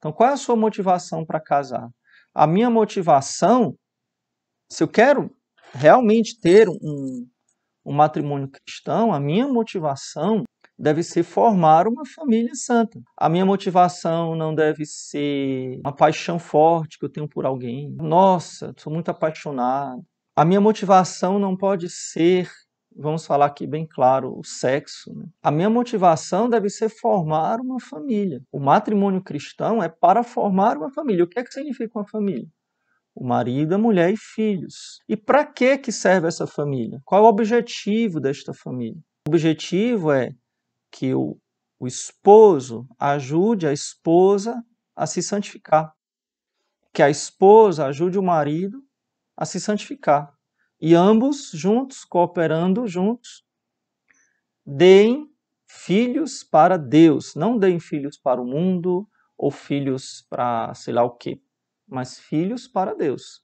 Então, qual é a sua motivação para casar? A minha motivação, se eu quero realmente ter um, um matrimônio cristão, a minha motivação deve ser formar uma família santa. A minha motivação não deve ser uma paixão forte que eu tenho por alguém. Nossa, sou muito apaixonado. A minha motivação não pode ser, vamos falar aqui bem claro, o sexo. Né? A minha motivação deve ser formar uma família. O matrimônio cristão é para formar uma família. O que é que significa uma família? o marido, a mulher e filhos. E para que que serve essa família? Qual é o objetivo desta família? O objetivo é que o, o esposo ajude a esposa a se santificar. Que a esposa ajude o marido a se santificar. E ambos juntos, cooperando juntos, deem filhos para Deus. Não deem filhos para o mundo ou filhos para sei lá o quê, mas filhos para Deus.